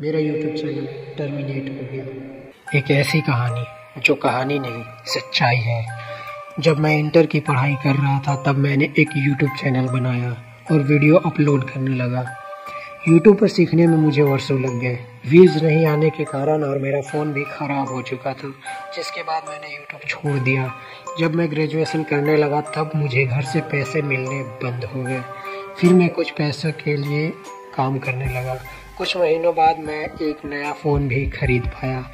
मेरा YouTube channel terminate हो गया। एक ऐसी कहानी, जो कहानी नहीं, सच्चाई है। जब मैं इंटर की पढ़ाई कर रहा था, तब मैंने एक यूट्यूब चैनल बनाया और वीडियो अपलोड करने लगा। यूट्यूब पर सीखने में मुझे वर्षों लग गए। व्यूज़ नहीं आने के कारण और मेरा फ़ोन भी ख़राब हो चुका था, जिसके बाद मैंने यूट्यूब छोड़ दिया। जब मैं ग्रेजुएशन करने लगा, तब मुझे घर से पैसे मिलने बंद हो गए। फिर मैं कुछ पैसों के लिए काम करने लगा। कुछ महीनों बाद मैं एक नया फ़ोन भी खरीद पाया।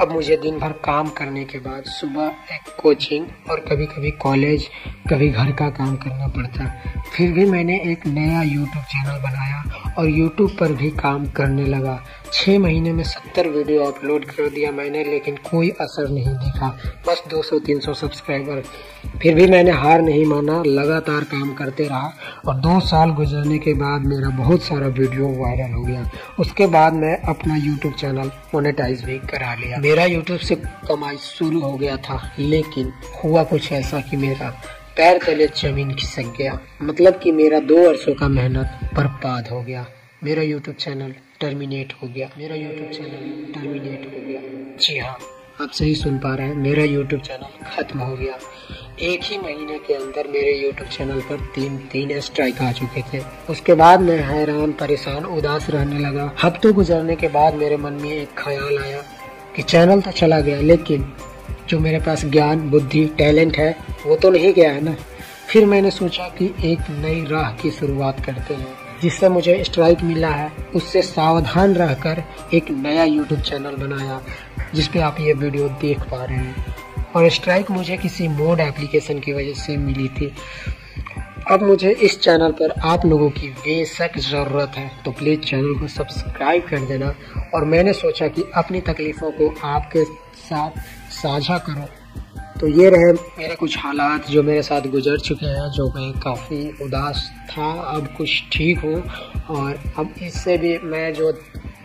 अब मुझे दिन भर काम करने के बाद सुबह एक कोचिंग और कभी कभी कॉलेज कभी घर का काम करना पड़ता। फिर भी मैंने एक नया यूट्यूब चैनल बनाया और यूट्यूब पर भी काम करने लगा। छः महीने में सत्तर वीडियो अपलोड कर दिया मैंने, लेकिन कोई असर नहीं दिखा। बस 200-300 सब्सक्राइबर फिर भी मैंने हार नहीं माना, लगातार काम करते रहा और दो साल गुजरने के बाद मेरा बहुत सारा वीडियो वायरल हो गया। उसके बाद मैं अपना यूट्यूब चैनल मोनेटाइज भी करा लिया। मेरा यूट्यूब से कमाई शुरू हो गया था, लेकिन हुआ कुछ ऐसा कि मेरा पैर तले ज़मीन खिसक गया। मतलब कि मेरा दो वर्षों का मेहनत बर्बाद हो गया। मेरा यूट्यूब चैनल टर्मिनेट हो गया। मेरा यूट्यूब चैनल टर्मिनेट हो गया। जी हाँ आप सही सुन पा रहे हैं। मेरा यूट्यूब चैनल खत्म हो गया। एक ही महीने के अंदर मेरे यूट्यूब चैनल पर तीन तीन स्ट्राइक आ चुके थे। उसके बाद मैं हैरान, परेशान, उदास रहने लगा। हफ्तों गुजरने के बाद मेरे मन में एक ख्याल आया कि चैनल तो चला गया, लेकिन जो मेरे पास ज्ञान, बुद्धि, टैलेंट है, वो तो नहीं गया है ना। फिर मैंने सोचा कि एक नई राह की शुरुआत करते हैं, जिससे मुझे स्ट्राइक मिला है। उससे सावधान रहकर एक नया यूट्यूब चैनल बनाया जिस पे आप ये वीडियो देख पा रहे हैं। और स्ट्राइक मुझे किसी मोड एप्लीकेशन की वजह से मिली थी। अब मुझे इस चैनल पर आप लोगों की बेशक ज़रूरत है तो प्लीज़ चैनल को सब्सक्राइब कर देना और मैंने सोचा कि अपनी तकलीफ़ों को आपके साथ साझा करूँ। तो ये रहे मेरे कुछ हालात जो मेरे साथ गुजर चुके हैं, जो मैं काफ़ी उदास था, अब कुछ ठीक हूँ और अब इससे भी मैं जो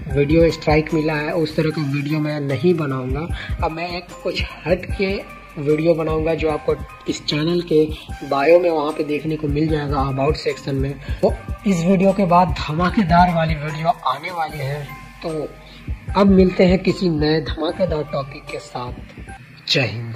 वीडियो स्ट्राइक मिला है, उस तरह का वीडियो मैं नहीं बनाऊँगा। अब मैं एक कुछ हट के वीडियो बनाऊँगा जो आपको इस चैनल के बायो में वहाँ पे देखने को मिल जाएगा अबाउट सेक्शन में। तो इस वीडियो के बाद धमाकेदार वाली वीडियो आने वाली है। तो अब मिलते हैं किसी नए धमाकेदार टॉपिक के साथ। जय हिंद।